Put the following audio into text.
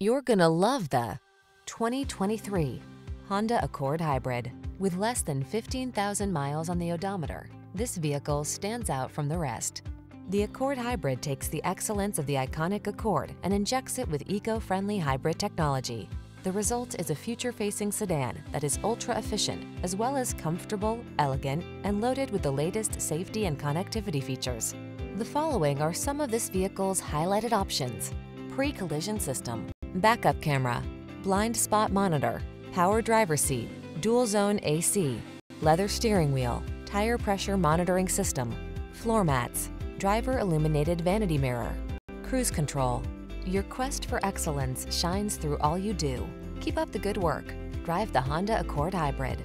You're gonna love the 2023 Honda Accord Hybrid. With less than 15,000 miles on the odometer, this vehicle stands out from the rest. The Accord Hybrid takes the excellence of the iconic Accord and injects it with eco-friendly hybrid technology. The result is a future-facing sedan that is ultra-efficient, as well as comfortable, elegant, and loaded with the latest safety and connectivity features. The following are some of this vehicle's highlighted options. Pre-collision system, backup camera, blind spot monitor, power driver seat, dual zone AC, leather steering wheel, tire pressure monitoring system, floor mats, driver illuminated vanity mirror, cruise control. Your quest for excellence shines through all you do. Keep up the good work. Drive the Honda Accord Hybrid.